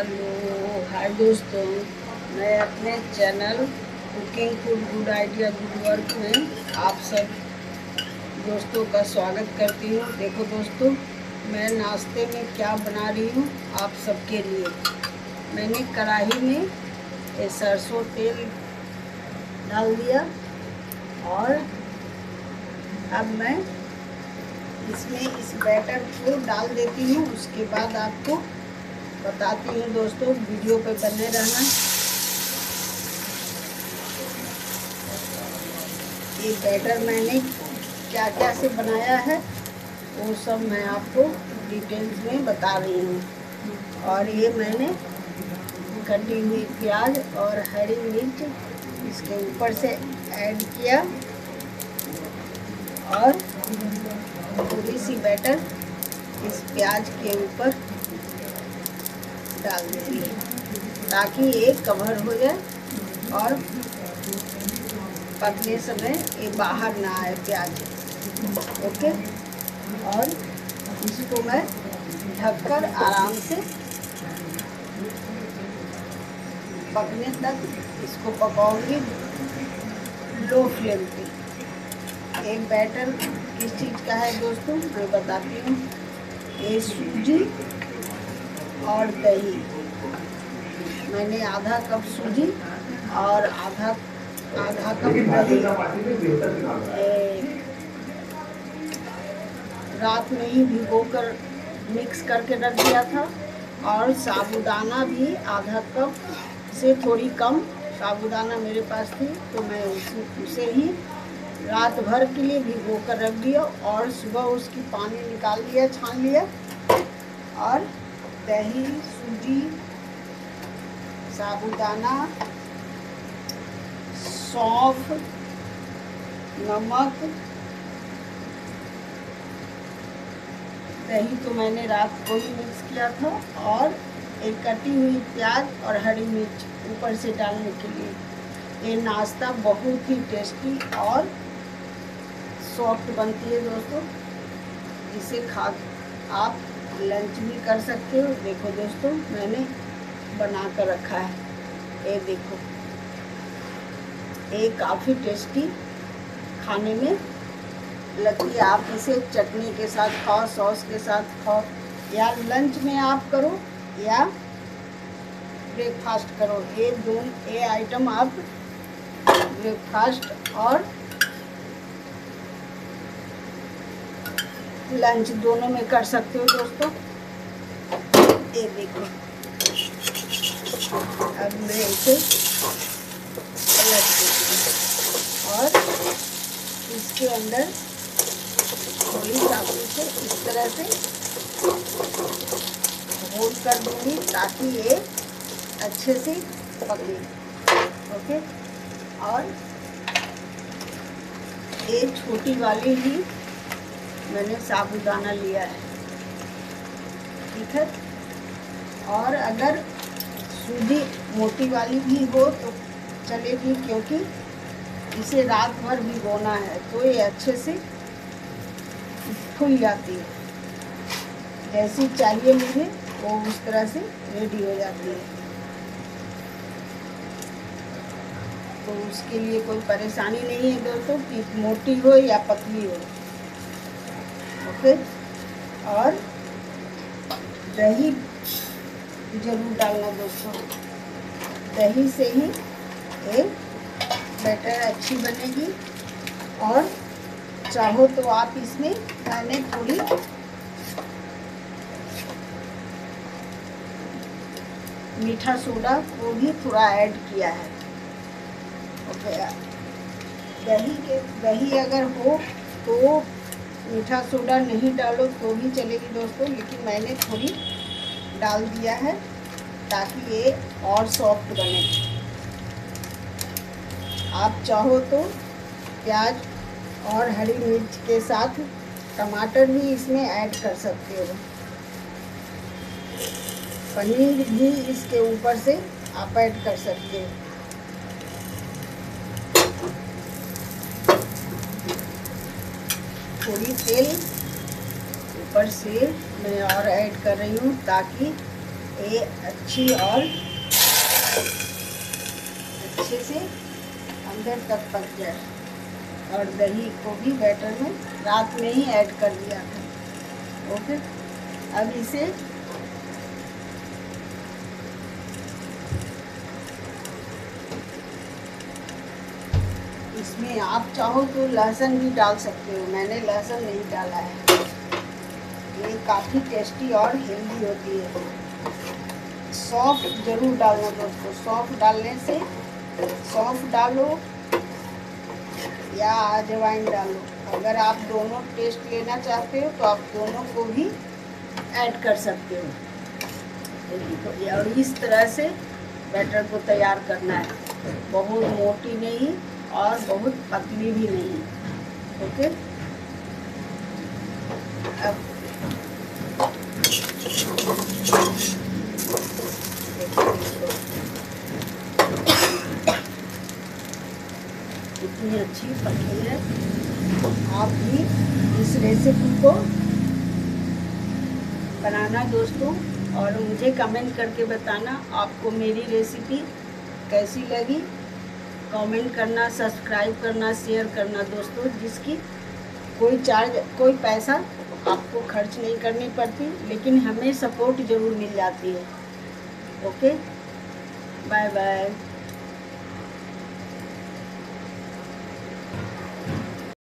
Hello, हाय दोस्तों, मैं अपने channel cooking food good idea good work में आप सब दोस्तों का स्वागत करती हूँ। देखो दोस्तों, मैं नाश्ते में क्या बना रही हूँ आप सबके लिए। मैंने कढ़ाई में सरसों तेल डाल दिया और अब मैं इसमें इस बैटर को डाल देती हूँ। उसके बाद आपको बताती हूँ दोस्तों, वीडियो पे बने रहना। ये बैटर मैंने क्या क्या से बनाया है, वो सब मैं आपको डिटेल्स में बता रही हूँ। और ये मैंने कटी हुई प्याज और हरी मिर्च इसके ऊपर से ऐड किया। और थोड़ी सी बैटर इस प्याज के ऊपर डाल देंगे ताकि ये कवर हो जाए और पकने समय ये बाहर ना आए प्याज। ओके? और इसको मैं ढककर आराम से पकने तक इसको पकाऊँगी लो फ्लेम पे। एक बैटर किस चीज़ का है दोस्तों? मैं बताती हूँ। ये सूजी और दही। मैंने आधा कप सूजी और आधा आधा कप दही। रात में ही भिगो कर मिक्स करके रख दिया था और साबुदाना भी आधा कप से थोड़ी कम साबुदाना मेरे पास थी तो मैं उसे उसे ही रात भर के लिए भिगो कर रख दिया और सुबह उसकी पानी निकाल लिया छान लिया और दही, सूजी, साबुदाना, सौंफ, नमक। दही तो मैंने रात को ही मिक्स किया था और एक कटी हुई प्याज और हरी मिर्च ऊपर से डालने के लिए। ये नाश्ता बहुत ही टेस्टी और सॉफ्ट बनती है दोस्तों। जिसे खा आप लंच भी कर सकते हो। देखो दोस्तों, मैंने बना कर रखा है। ये देखो। ये काफ़ी टेस्टी खाने में लगती है। आप इसे चटनी के साथ खाओ सॉस के साथ खाओ, या लंच में आप करो, या ब्रेकफास्ट करो। ये दोनों, ये आइटम आप ब्रेकफास्ट और लंच दोनों में कर सकते हो दोस्तों? ये देखो अब मैं इसे पलट देती हूँ। और इसके अंदर थोड़ी चाकू से इस तरह से होल कर दूँगी ताकि ये अच्छे से पके। ओके? और ये छोटी वाली ही मैंने साबुदाना लिया है। ठीक है? और अगर सूजी मोटी वाली भी हो तो चलेगी, क्योंकि इसे रात भर भी भिगोना है तो ये अच्छे से फूल जाती है। जैसी चाहिए मुझे, वो उस तरह से रेडी हो जाती है। तो उसके लिए कोई परेशानी नहीं है दोस्तों, कि मोटी हो या पतली हो। ओके और दही ज़रूर डालना दोस्तों। दही से ही एक बैटर अच्छी बनेगी और चाहो तो आप इसमें मैंने थोड़ी मीठा सोडा को भी थोड़ा ऐड किया है। ओके, दही के, दही अगर हो तो मीठा सोडा नहीं डालो तो भी चलेगी दोस्तों, लेकिन मैंने थोड़ी डाल दिया है ताकि ये और सॉफ्ट बने। आप चाहो तो प्याज और हरी मिर्च के साथ टमाटर भी इसमें ऐड कर सकते हो। पनीर भी इसके ऊपर से आप ऐड कर सकते हो। थोड़ी तेल ऊपर से मैं और ऐड कर रही हूँ ताकि ये अच्छी और अच्छे से अंदर तक पक जाए। और दही को भी बैटर में रात में ही ऐड कर दिया था। ओके? अब इसे इसमें आप चाहो तो लहसुन भी डाल सकते हो। मैंने लहसुन नहीं डाला है। ये काफ़ी टेस्टी और हेल्दी होती है। सौंफ ज़रूर डालना दोस्तों। सौंफ डालने से सौंफ डालो या अजवाइन डालो। अगर आप दोनों टेस्ट लेना चाहते हो तो आप दोनों को भी ऐड कर सकते हो। और इस तरह से बैटर को तैयार करना है। बहुत मोटी नहीं और बहुत पतली भी नहीं ओके? अब इतनी अच्छी पकी है। आप भी इस रेसिपी को बनाना दोस्तों, और मुझे कमेंट करके बताना आपको मेरी रेसिपी कैसी लगी। कमेंट करना, सब्सक्राइब करना, शेयर करना दोस्तों, जिसकी कोई चार्ज, कोई पैसा आपको खर्च नहीं करनी पड़ती, लेकिन हमें सपोर्ट ज़रूर मिल जाती है। Okay bye bye